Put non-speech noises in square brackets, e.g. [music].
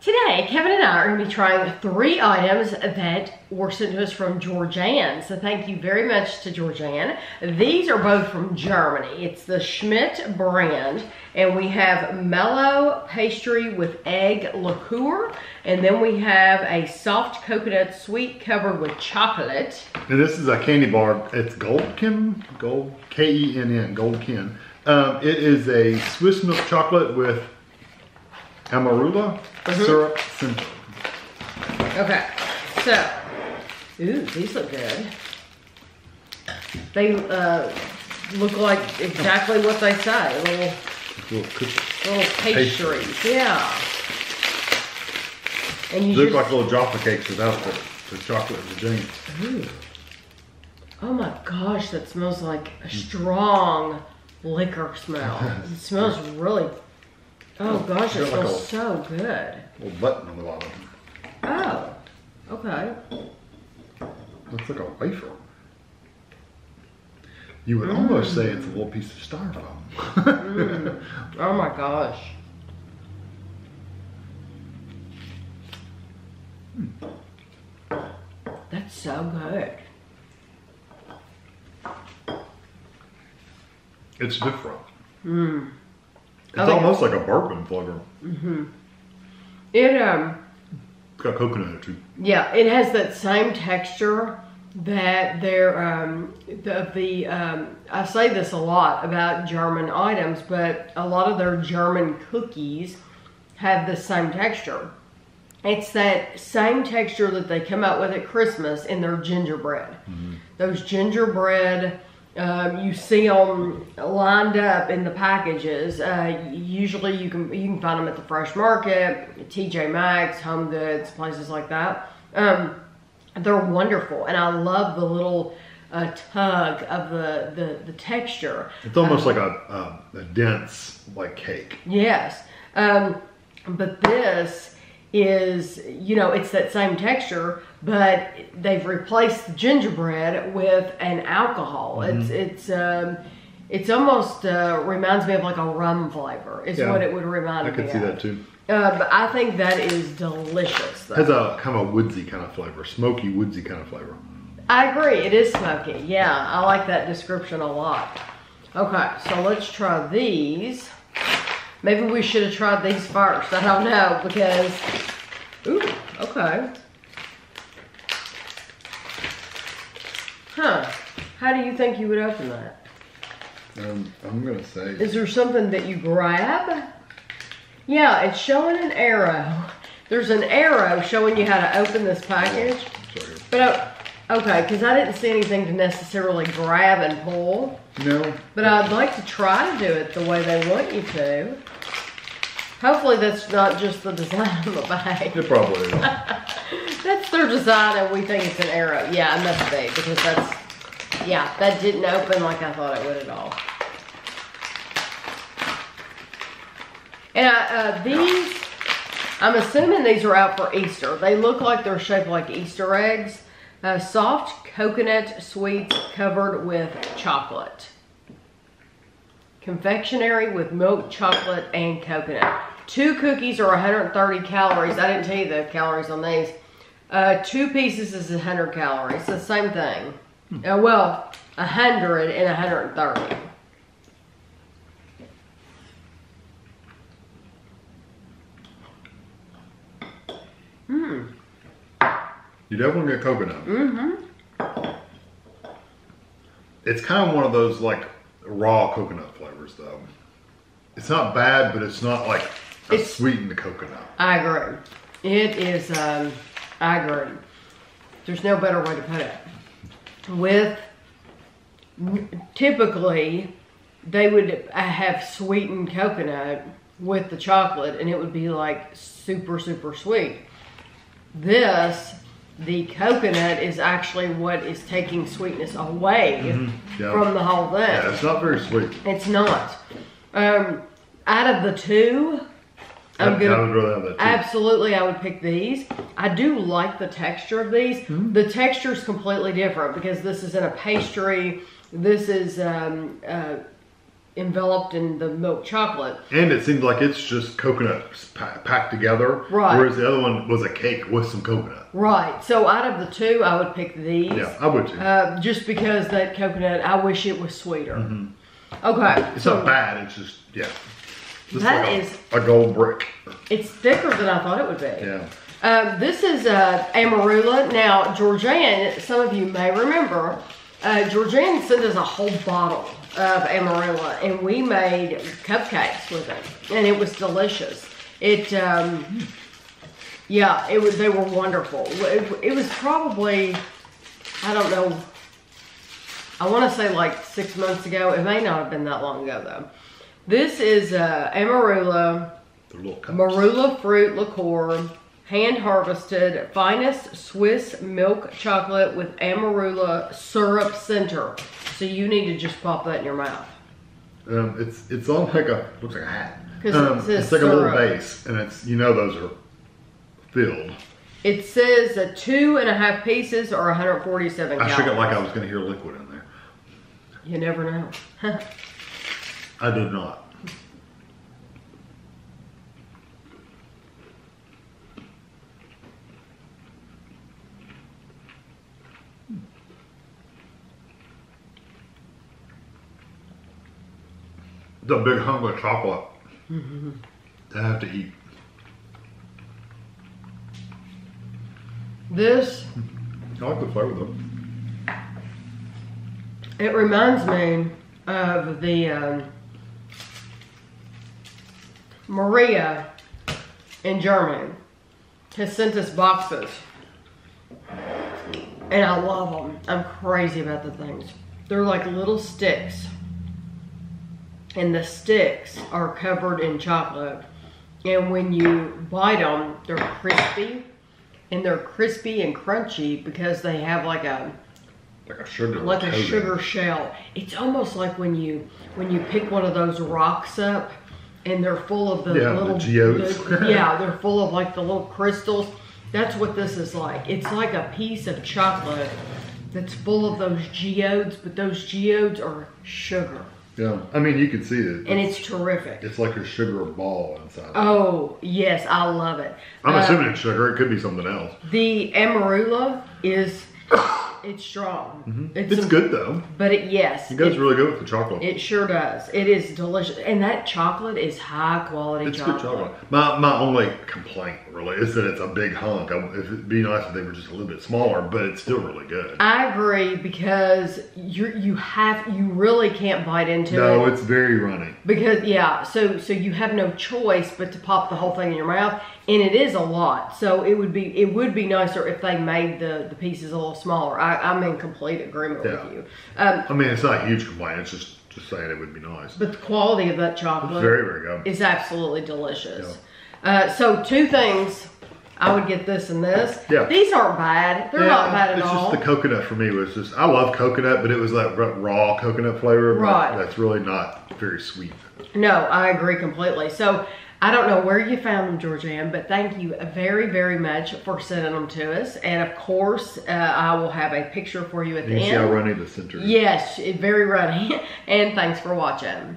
Today, Kevin and I are going to be trying three items that were sent to us from Georgianne. So thank you very much to Georgianne. These are both from Germany. It's the Schmidt brand. And we have mellow pastry with egg liqueur. And then we have a soft coconut sweet covered with chocolate. And this is a candy bar. It's Goldkenn, Gold K-E-N-N, Goldkenn. Um, it is a Swiss milk chocolate with amarula syrup center. Okay, so, ooh, these look good. They uh, look like exactly what they say, little Little cookie. little pastries, yeah. And you They look just, like little Jaffa cakes without the, the chocolate and the jam. ooh. oh my gosh, that smells like a strong liquor smell. [laughs] It smells really, oh gosh, it like smells so good. Little button on the bottom. Oh, okay. Looks like a wafer. You would almost say it's a little piece of styrofoam. Oh my gosh. That's so good. it's different. Mm. It's almost like a bourbon flavor. It um It's got coconut in it too. yeah, it has that same texture that their um the the um I say this a lot about German items, but a lot of their German cookies have the same texture. It's that same texture that they come out with at Christmas in their gingerbread. Those gingerbread, um, you see them lined up in the packages. Uh, usually, you can you can find them at the Fresh Market, TJ Maxx, Home Goods, places like that. Um, they're wonderful, and I love the little uh, tug of the, the the texture. It's almost like a, a, a dense like cake. Yes. Um, but this is, you know, it's that same texture, but they've replaced gingerbread with an alcohol. It's, it's, um, it's almost uh, reminds me of like a rum flavor. Is Yeah. what it would remind me. I me could see of. that too. Uh, but I think that is delicious. Though. has a kind of a woodsy kind of flavor, smoky woodsy kind of flavor. I agree. It is smoky. Yeah, I like that description a lot. Okay, so let's try these. Maybe we should have tried these first. I don't know because. Ooh, okay. Huh. How do you think you would open that? Um, I'm gonna say Is there something that you grab? Yeah, it's showing an arrow. There's an arrow showing you how to open this package. Sorry. But uh, okay, because I didn't see anything to necessarily grab and pull. No, But I'd like to try to do it the way they want you to. Hopefully that's not just the design of the bag. it probably is. [laughs] That's their design and we think it's an arrow. Yeah, it must be because that's, yeah, that didn't open like I thought it would at all. And I, uh, these, I'm assuming these are out for Easter. They look like they're shaped like Easter eggs. Uh, soft coconut sweets covered with chocolate. Confectionery with milk, chocolate, and coconut. Two cookies are 130 calories. I didn't tell you the calories on these. Uh, two pieces is 100 calories. The same thing. Uh, well, 100 and 130. You definitely get coconut. Mm-hmm. It's kind of one of those like raw coconut flavors though. It's not bad, but it's not like a It's- sweetened coconut. I agree. It is, um, I agree. There's no better way to put it. With, typically, they would have sweetened coconut with the chocolate and it would be like super, super sweet. This, the coconut is actually what is taking sweetness away Yeah. from the whole thing. Yeah, it's not very sweet. It's not. Um, out of the two, I'm I, gonna I would rather have that too. Absolutely, I would pick these. I do like the texture of these. Hmm. The texture is completely different because this is in a pastry. This is um, uh, enveloped in the milk chocolate. And it seems like it's just coconuts pa- packed together. Right. Whereas the other one was a cake with some coconut. Right. So out of the two, I would pick these. Yeah, I would too. Uh, just because that coconut, I wish it was sweeter. Okay. Mm-hmm. it's so not bad. It's just yeah. Just That like a- is- a, gold brick. It's thicker than I thought it would be. Yeah. Um, this is uh, Amarula. Now, Georgianne, some of you may remember, uh, Georgianne sent us a whole bottle of Amarula, and we made cupcakes with it, and it was delicious. It, um, yeah, it was. They were wonderful. It, it was probably, I don't know. I want to say like six months ago. It may not have been that long ago though. This is uh, Amarula. The little cups. Marula fruit liqueur, hand harvested, finest Swiss milk chocolate with Amarula syrup center. So you need to just pop that in your mouth. Um, it's it's on like a looks like a hat. it Um, says it's like a little base, and it's you know those are filled. It says uh, two and a half pieces or 147 I shook it like I was going to hear liquid in there. You never know. [laughs] I did not. The big hunk of chocolate to have to eat. this, I like the flavor though. it reminds me of the um, Maria in Germany has sent us boxes. And I love them. I'm crazy about the things. They're like little sticks. And the sticks are covered in chocolate. And when you bite them, they're crispy. And they're crispy and crunchy because they have like a Like a sugar. like a coating. sugar shell. It's almost like when you when you pick one of those rocks up and they're full of the Yeah, the little geodes. the- [laughs] yeah, they're full of like the little crystals. That's what this is like. It's like a piece of chocolate that's full of those geodes, but those geodes are sugar. Yeah, I mean you can see it. And it's terrific. It's like a sugar ball inside. Oh, yes, I love it. I'm Uh, assuming it's sugar. It could be something else. the amarula is it's strong. Mm-hmm. It's, some- good though. But it yes. It goes it- really good with the chocolate. It sure does. It is delicious, and that chocolate is high quality it's chocolate. good chocolate. My my only complaint really is that it's a big hunk. I, it'd be nice if they were just a little bit smaller, but it's still really good. I agree because you you have you really can't bite into No, it No, it's very runny. because yeah. So so you have no choice but to pop the whole thing in your mouth, and it is a lot. So it would be it would be nicer if they made the the pieces a little smaller. I, I'm in complete agreement Yeah. with you. Um, I mean, it's not a huge complaint. It's just just saying it would be nice. but the quality of that chocolate. It's very very good. is absolutely delicious. Uh, so two things, I would get this and this. Yeah. These aren't bad. They're not bad at it's all. It's just the coconut for me was just I love coconut, but it was that raw coconut flavor. Right. That's really not very sweet. no, I agree completely. So I don't know where you found them, Georgianne, but thank you very, very much for sending them to us. And of course, uh, I will have a picture for you at You the can see how end. runny the center is. Yes, very runny. [laughs] and thanks for watching.